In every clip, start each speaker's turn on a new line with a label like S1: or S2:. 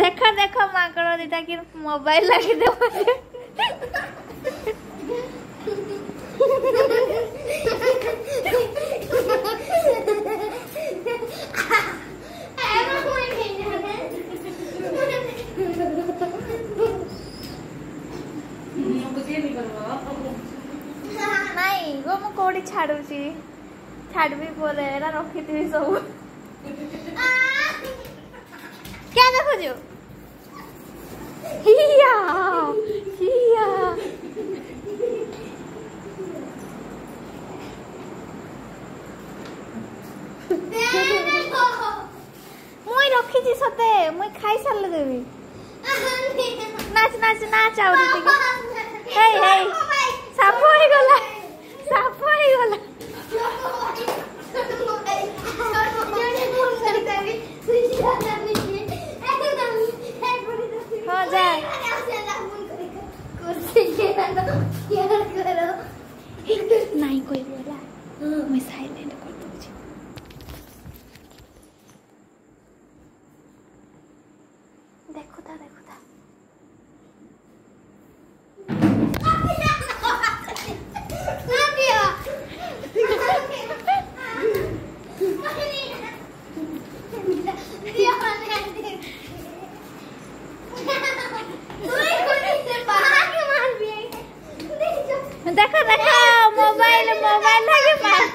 S1: ଦେଖ ଦେଖ ମାଙ୍କଡ ଦିଟା କି ମୋବାଇଲ ଲାଗିଦେବ ନାଇଁ ଗୋ ମୁଁ କୋଉଠି ଛାଡୁଛି ଛାଡିବି ପରେ ଏରା ରଖିଥିବି ସବୁ क्या ଦେଖୁଛୁ ହିଆ ହିଆ ମୁଇଁ ରଖିଛି ସତେ ମୁଇଁ ଖାଇ ସାରିଲେ ଦେବି ନାଚ ନାଚ ନାଚ ଆହୁରି ଟିକେ যায় নাই কই বলা আমি সাইলেন্ট করে দিচ্ছি দেখো তা দেখো তা मेरे मोबाइल लगे पास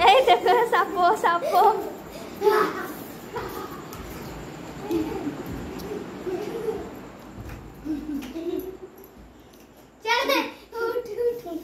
S1: ए देखो सापो सापो।
S2: चल उठ उठ।